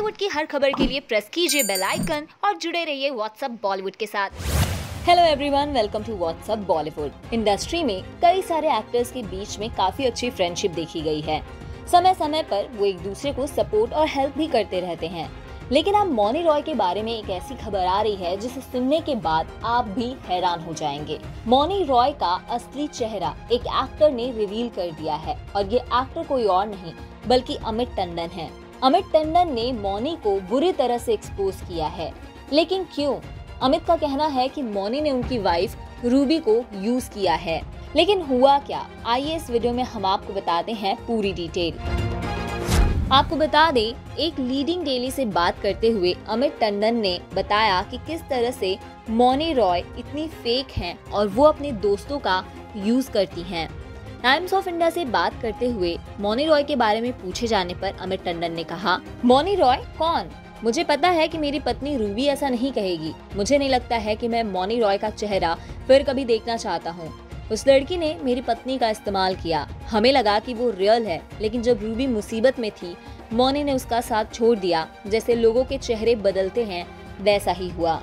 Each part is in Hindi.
बॉलीवुड की हर खबर के लिए प्रेस कीजिए बेल आइकन और जुड़े रहिए व्हाट्सएप बॉलीवुड के साथ। Hello everyone welcome to WhatsApp Bollywood industry में कई सारे एक्टर्स के बीच में काफ़ी अच्छी फ्रेंडशिप देखी गई है। समय समय पर वो एक दूसरे को सपोर्ट और हेल्प भी करते रहते हैं। लेकिन अब मौनी रॉय के बारे में एक ऐसी खबर आ रही है, जिसे सुनने के बाद आप भी हैरान हो जाएँगे। मौनी रॉय का असली चेहरा एक एक्टर ने रिवील कर दिया है, और ये एक्टर कोई और नहीं, बल्कि अमित टंडन है। अमित टंडन ने मौनी को बुरी तरह से एक्सपोज किया है। लेकिन क्यों? अमित का कहना है कि मौनी ने उनकी वाइफ रूबी को यूज़ किया है। लेकिन हुआ क्या? आइए इस वीडियो में हम आपको बताते हैं पूरी डिटेल आपको बता दें, एक लीडिंग डेली से बात करते हुए अमित टंडन ने बताया कि किस तरह से मोनी रॉय इतनी फेक हैं और वो अपने दोस्तों का यूज़ करती हैं। टाइम्स ऑफ़ इंडिया से बात करते हुए मोनी रॉय के बारे में पूछे जाने पर अमित टंडन ने कहा, मोनी रॉय, कौन? मुझे पता है कि मेरी पत्नी रूबी ऐसा नहीं कहेगी। मुझे नहीं लगता है कि मैं मोनी रॉय का चेहरा फिर कभी देखना चाहता हूँ। उस लड़की ने मेरी पत्नी का इस्तेमाल किया। हमें लगा कि वो रियल है, लेकिन जब रूबी मुसीबत में थी, मोनी ने उसका साथ छोड़ दिया। जैसे लोगों के चेहरे बदलते हैं, वैसा ही हुआ।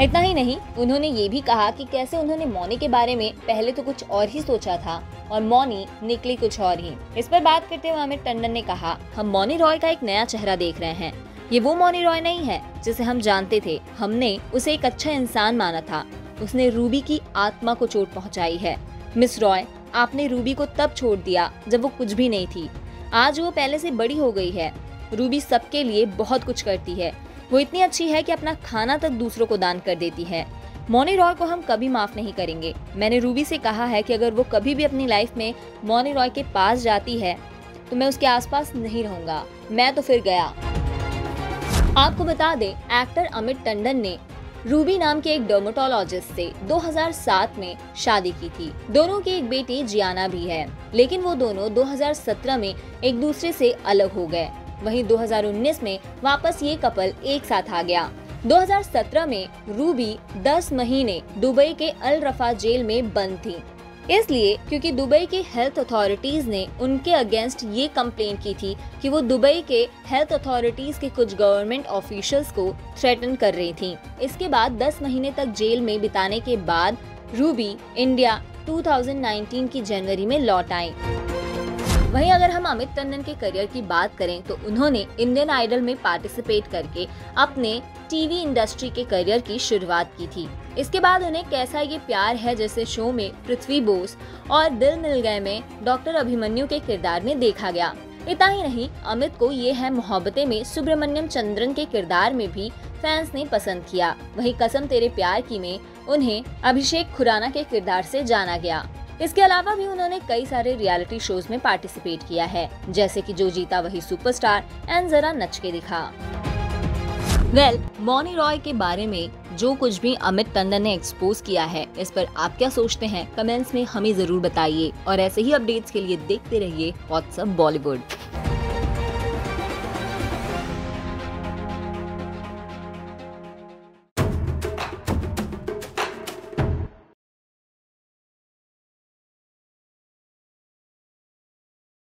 इतना ही नहीं, उन्होंने ये भी कहा कि कैसे उन्होंने मौनी के बारे में पहले तो कुछ और ही सोचा था और मौनी निकली कुछ और ही। इस पर बात करते हुए अमित टंडन ने कहा, हम मौनी रॉय का एक नया चेहरा देख रहे हैं। ये वो मौनी रॉय नहीं है, जिसे हम जानते थे। हमने उसे एक अच्छा इंसान माना था। उसने रूबी की आत्मा को चोट पहुंचाई है। मिस रॉय, आपने रूबी को तब छोड़ दिया जब वो कुछ भी नहीं थी। आज वो पहले से बड़ी हो गई है। रूबी सबके लिए बहुत कुछ करती है। वो इतनी अच्छी है कि अपना खाना तक दूसरों को दान कर देती है। मोनी रॉय को हम कभी माफ़ नहीं करेंगे। मैंने रूबी से कहा है कि अगर वो कभी भी अपनी लाइफ में मोनी रॉय के पास जाती है तो मैं उसके आसपास नहीं रहूँगा। मैं तो फिर गया। आपको बता दें, एक्टर अमित टंडन ने रूबी नाम के एक डर्माटोलॉजिस्ट से 2007 में शादी की थी। दोनों की एक बेटी जियाना भी है, लेकिन वो दोनों 2017 में एक दूसरे से अलग हो गए। वहीं 2019 में वापस ये कपल एक साथ आ गया। 2017 में रूबी 10 महीने दुबई के अल रफा जेल में बंद थी। इसलिए क्योंकि दुबई की हेल्थ अथॉरिटीज ने उनके अगेंस्ट ये कंप्लेन की थी कि वो दुबई के हेल्थ अथॉरिटीज के कुछ गवर्नमेंट ऑफिशियल्स को थ्रेटन कर रही थी। इसके बाद 10 महीने तक जेल में बिताने के बाद रूबी इंडिया 2019 की जनवरी में लौट आई वहीं अगर हम अमित टंडन के करियर की बात करें तो उन्होंने इंडियन आइडल में पार्टिसिपेट करके अपने टीवी इंडस्ट्री के करियर की शुरुआत की थी। इसके बाद उन्हें कैसा ये प्यार है जैसे शो में पृथ्वी बोस और दिल मिल गए में डॉक्टर अभिमन्यु के किरदार में देखा गया। इतना ही नहीं, अमित को ये है मोहब्बतें में सुब्रमण्यम चंद्रन के किरदार में भी फैंस ने पसंद किया। वही कसम तेरे प्यार की में उन्हें अभिषेक खुराना के किरदार से जाना गया। इसके अलावा भी उन्होंने कई सारे रियलिटी शोज़ में पार्टिसिपेट किया है जैसे कि जो जीता वही सुपरस्टार एंड जरा नच के दिखा। वेल well, मॉनी रॉय के बारे में जो कुछ भी अमित टंडन ने एक्सपोज किया है इस पर आप क्या सोचते हैं? कमेंट्स में हमें ज़रूर बताइए और ऐसे ही अपडेट्स के लिए देखते रहिए व्हाट्सअप बॉलीवुड